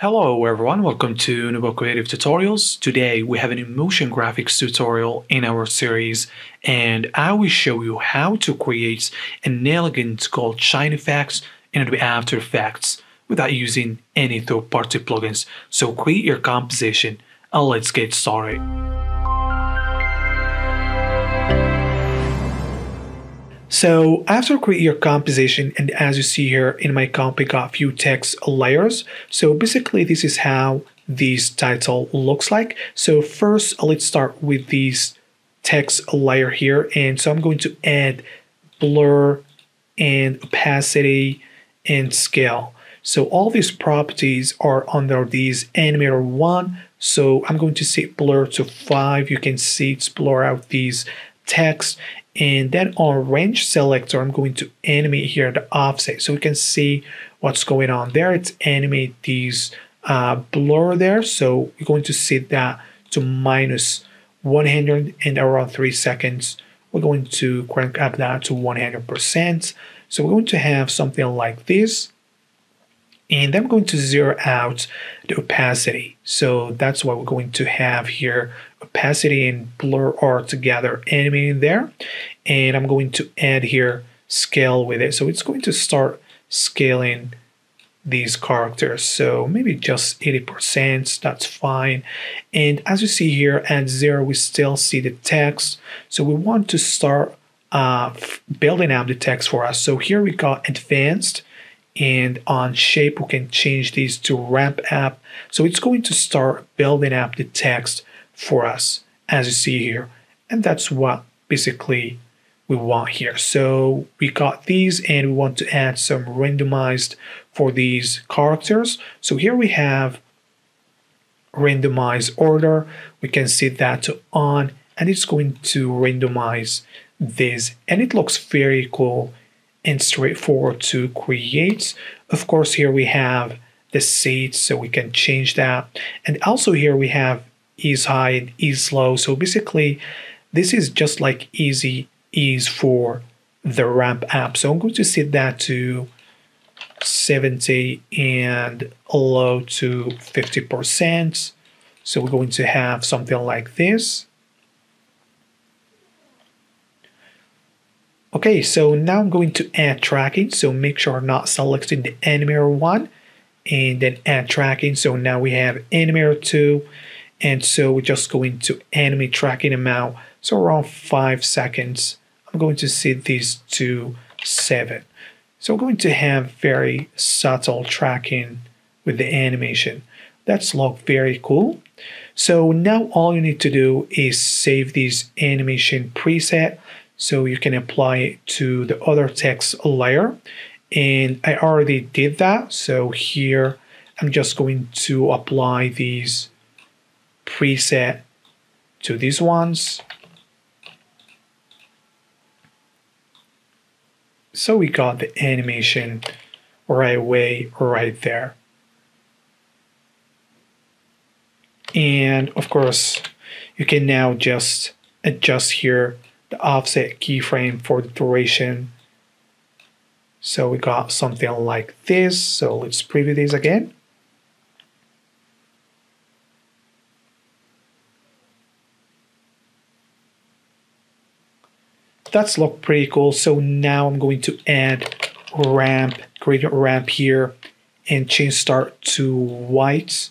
Hello everyone, welcome to Noble Kreative Tutorials. Today we have an emotion graphics tutorial in our series and I will show you how to create an elegant gold shine effects in Adobe After Effects without using any third-party plugins. So create your composition and let's get started. So after create your composition, and as you see here in my comp, I got a few text layers. So basically this is how this title looks like. So first let's start with this text layer here. And so I'm going to add blur and opacity and scale. So all these properties are under these animator one. So I'm going to set blur to five. You can see it's blur out these text and then on range selector I'm going to animate here the offset so we can see what's going on there. It's animate these uh, blur there. So we're going to set that to minus 100 and around 3 seconds. We're going to crank up that to 100% so we're going to have something like this and then I'm going to zero out the opacity. So that's what we're going to have here. Opacity and blur are together animating there. And I'm going to add here scale with it. So it's going to start scaling these characters. So maybe just 80%, that's fine. And as you see here at zero, we still see the text. So we want to start uh, building out the text for us. So here we got advanced and on shape we can change these to ramp up so it's going to start building up the text for us as you see here. And that's what basically we want here. So we got these and we want to add some randomized for these characters. So here we have randomize order. We can set that to on and it's going to randomize this. And it looks very cool and straightforward to create. Of course, here we have the seeds, so we can change that. And also here we have ease high and ease low. So basically, this is just like easy ease for the ramp up. So I'm going to set that to 70 and low to 50%. So we're going to have something like this. Okay, so now I'm going to add tracking. So make sure I'm not selecting the animator one and then add tracking. So now we have animator two. And so we're just going to animate tracking amount. So around five seconds. I'm going to set these to seven. So we're going to have very subtle tracking with the animation. That's look very cool. So now all you need to do is save this animation preset. So you can apply it to the other text layer. And I already did that. So here I'm just going to apply these preset to these ones. So we got the animation right away right there. And of course, you can now just adjust here the offset keyframe for the duration. So we got something like this. So let's preview this again. That's look pretty cool. So now I'm going to add ramp, gradient ramp here and change start to white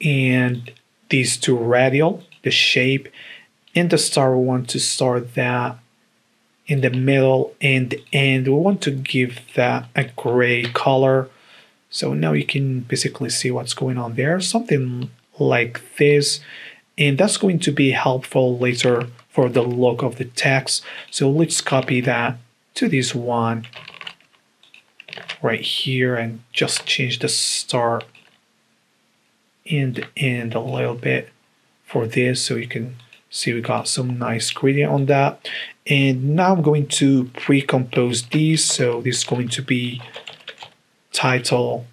and these two radial, the shape in the star we want to start that in the middle and the end. We want to give that a gray color. So now you can basically see what's going on there. Something like this. And that's going to be helpful later for the look of the text. So let's copy that to this one right here and just change the start and end a little bit for this so you can See, we got some nice gradient on that. And now I'm going to pre-compose these. So this is going to be title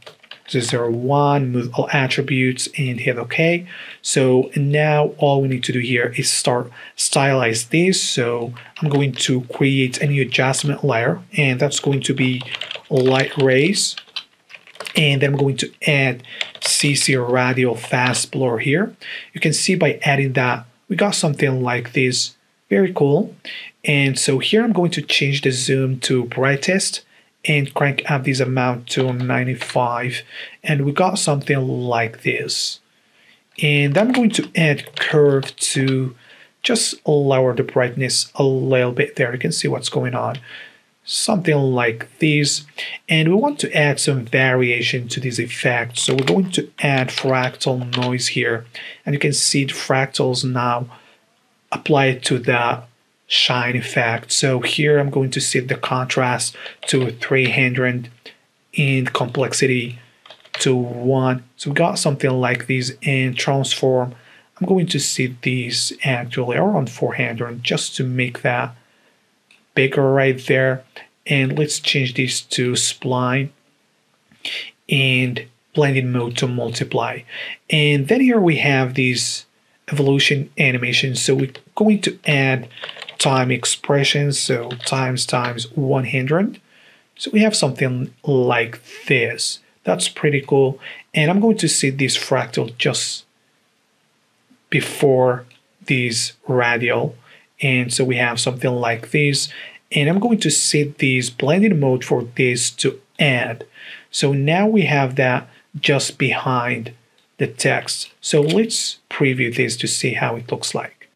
001, move all attributes and hit OK. So now all we need to do here is start stylize this. So I'm going to create a new adjustment layer and that's going to be light rays. and then I'm going to add CC radial fast blur here. You can see by adding that, we got something like this. Very cool. And so here I'm going to change the zoom to brightest and crank up this amount to 95. And we got something like this. And I'm going to add curve to just lower the brightness a little bit there. You can see what's going on something like this. And we want to add some variation to this effect. So we're going to add fractal noise here. And you can see the fractals now applied to the shine effect. So here I'm going to set the contrast to 300 and complexity to 1. So we got something like this and transform. I'm going to set this actually around 400 just to make that bigger right there. And let's change this to spline and blending mode to multiply. And then here we have these evolution animations. So we're going to add time expressions so times times 100 so we have something like this. That's pretty cool. And I'm going to set this fractal just before these radial and so we have something like this. And I'm going to set this blending mode for this to add. So now we have that just behind the text. So let's preview this to see how it looks like.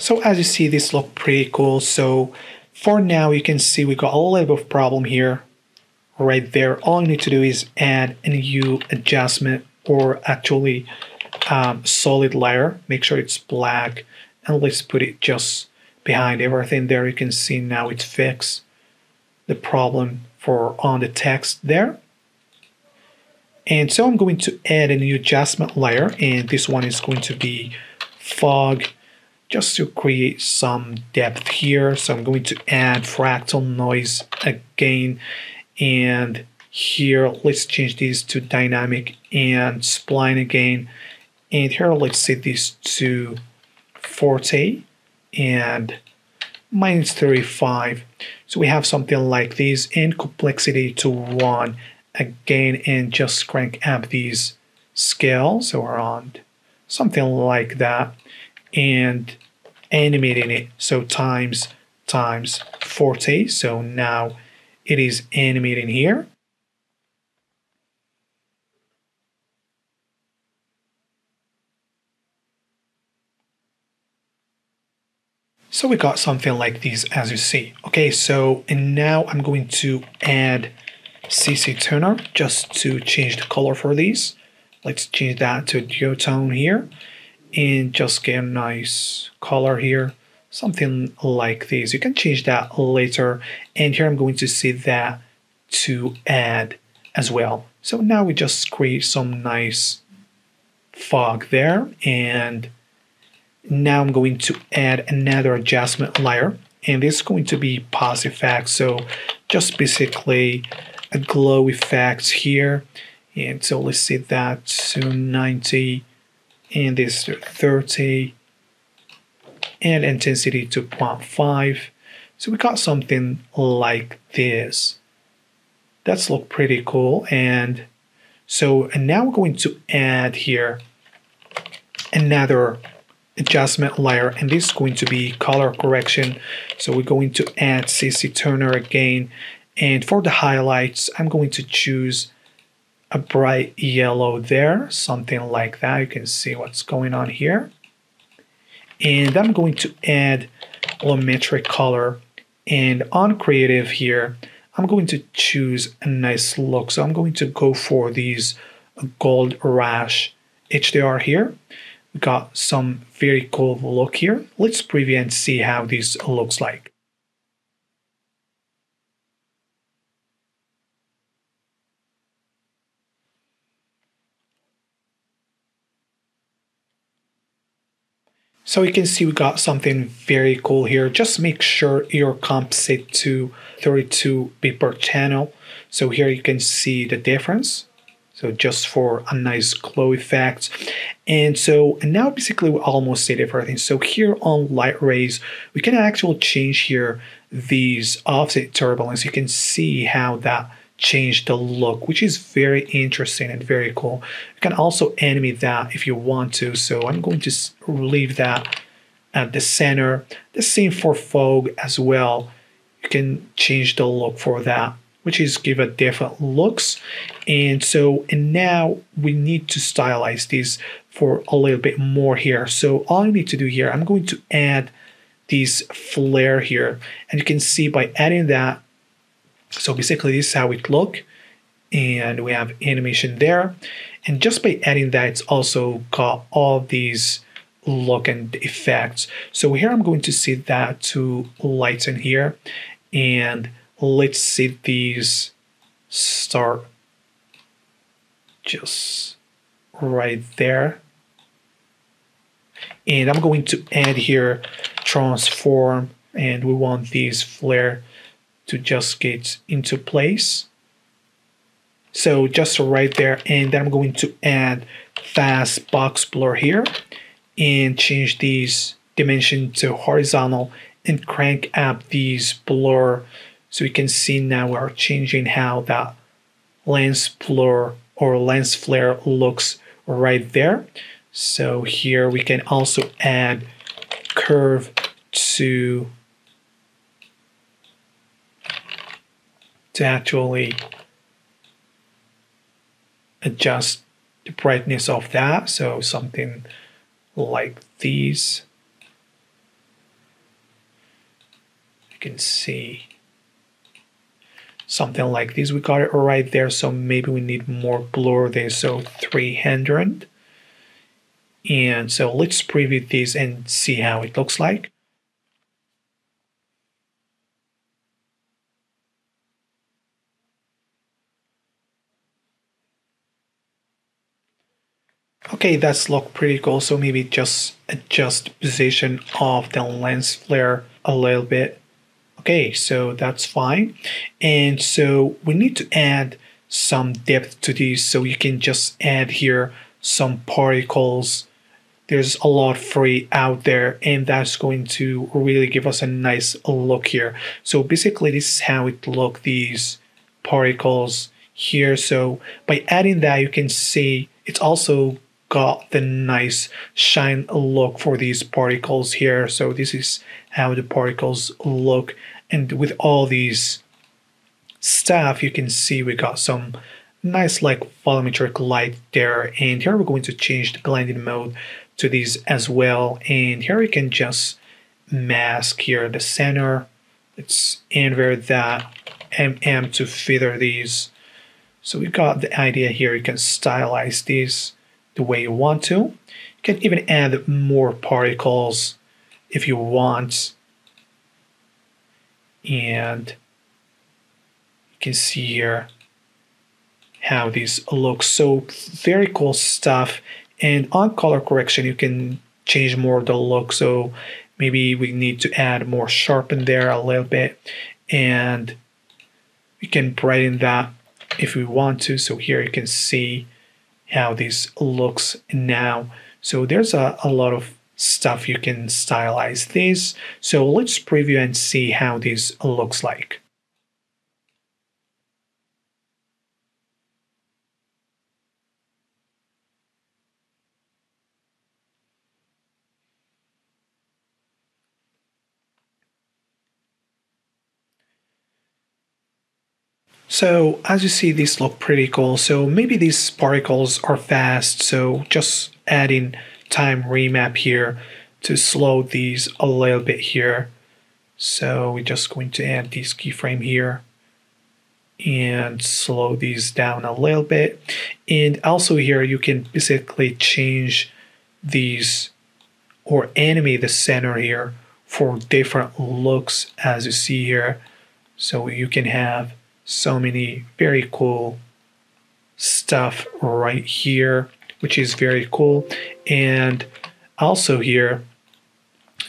So as you see, this look pretty cool. So for now, you can see we got a little bit of problem here right there. All you need to do is add a new adjustment or actually um, solid layer. Make sure it's black and let's put it just behind everything there. You can see now it's fixed the problem for on the text there. And so I'm going to add a new adjustment layer and this one is going to be fog just to create some depth here. So I'm going to add fractal noise again and here let's change this to dynamic and spline again. And here let's set this to forte and minus 35 so we have something like this and complexity to 1 again and just crank up these scales around something like that. And animating it. So times times forte so now it is animating here. So we got something like these as you see. Okay, so and now I'm going to add CC toner just to change the color for these. Let's change that to duotone here and just get a nice color here something like this. You can change that later. And here I'm going to see that to add as well. So now we just create some nice fog there. And now I'm going to add another adjustment layer. And this is going to be pause effect. So just basically a glow effect here. And so let's set that to 90 and this 30 and intensity to 0.5. So we got something like this. That's look pretty cool. And so and now we're going to add here another adjustment layer and this is going to be color correction. So we're going to add CC Toner again. And for the highlights, I'm going to choose a bright yellow there, something like that. You can see what's going on here and I'm going to add Lumetri color. And on creative here I'm going to choose a nice look. So I'm going to go for these gold rush HDR here. We got some very cool look here. Let's preview and see how this looks like So you can see we got something very cool here. Just make sure your comp set to 32 bit per channel. So here you can see the difference. So just for a nice glow effect. And so and now basically we almost did everything. So here on light rays, we can actually change here these offset turbulence. You can see how that changed the look, which is very interesting and very cool. You can also animate that if you want to. So I'm going to leave that at the center. The same for fog as well. You can change the look for that which is give a different looks. And so, and now we need to stylize this for a little bit more here. So all I need to do here, I'm going to add this flare here. And you can see by adding that, so basically this is how it look. And we have animation there. And just by adding that, it's also got all these look and effects. So here I'm going to set that to lighten here. And let's see these start just right there and I'm going to add here transform and we want these flare to just get into place so just right there and then I'm going to add fast box blur here and change these dimension to horizontal and crank up these blur so we can see now we're changing how that lens blur or lens flare looks right there. So here we can also add curve to to actually adjust the brightness of that. So something like these. You can see something like this. We got it right there, so maybe we need more blur there, so 300. And so let's preview this and see how it looks like. Okay, that's look pretty cool. So maybe just adjust position of the lens flare a little bit. Okay, so that's fine. And so we need to add some depth to these. So you can just add here some particles. There's a lot free out there and that's going to really give us a nice look here. So basically this is how it look these particles here. So by adding that you can see it's also got the nice shine look for these particles here. So this is how the particles look and with all these stuff, you can see we got some nice like volumetric light there. And here we're going to change the blending mode to these as well. And here we can just mask here the center. Let's invert that MM to feather these. So we got the idea here. You can stylize these the way you want to. You can even add more particles if you want. And you can see here how these look. So very cool stuff. And on color correction you can change more the look. So maybe we need to add more sharpen there a little bit. And we can brighten that if we want to. So here you can see how this looks now so there's a, a lot of stuff you can stylize this. So let's preview and see how this looks like. So as you see, these look pretty cool. So maybe these particles are fast. So just adding time remap here to slow these a little bit here. So we're just going to add this keyframe here and slow these down a little bit. And also here you can basically change these or animate the center here for different looks as you see here. So you can have so many very cool stuff right here which is very cool. And also here,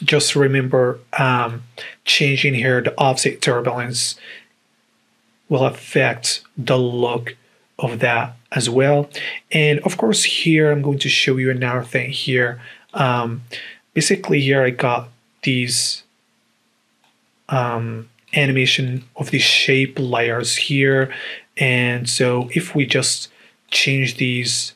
just remember um, changing here the offset turbulence will affect the look of that as well. And of course, here I'm going to show you another thing here. Um, basically, here I got these um, animation of these shape layers here. And so if we just change these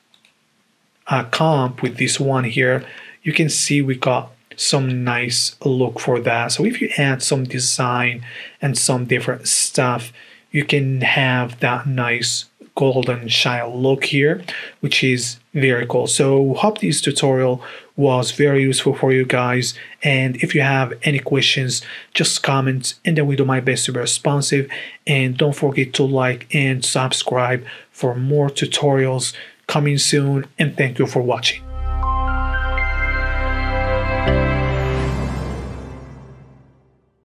uh, comp with this one here, you can see we got some nice look for that. So if you add some design and some different stuff, you can have that nice golden shine look here, which is very cool. So hope this tutorial was very useful for you guys. And if you have any questions, just comment and then we do my best to be responsive. And don't forget to like and subscribe for more tutorials coming soon. And thank you for watching.